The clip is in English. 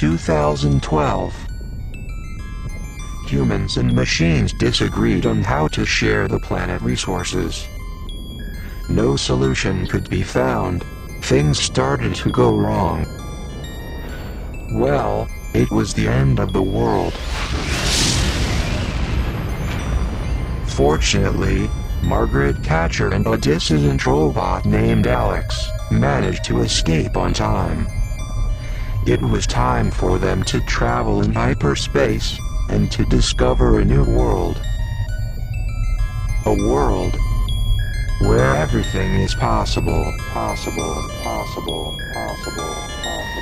2012. Humans and machines disagreed on how to share the planet resources. No solution could be found. Things started to go wrong. Well, it was the end of the world. Fortunately, Margaret Catcher and a dissident robot named Alex managed to escape on time. It was time for them to travel in hyperspace and to discover a new world. A world where everything is possible, possible, possible, possible, possible,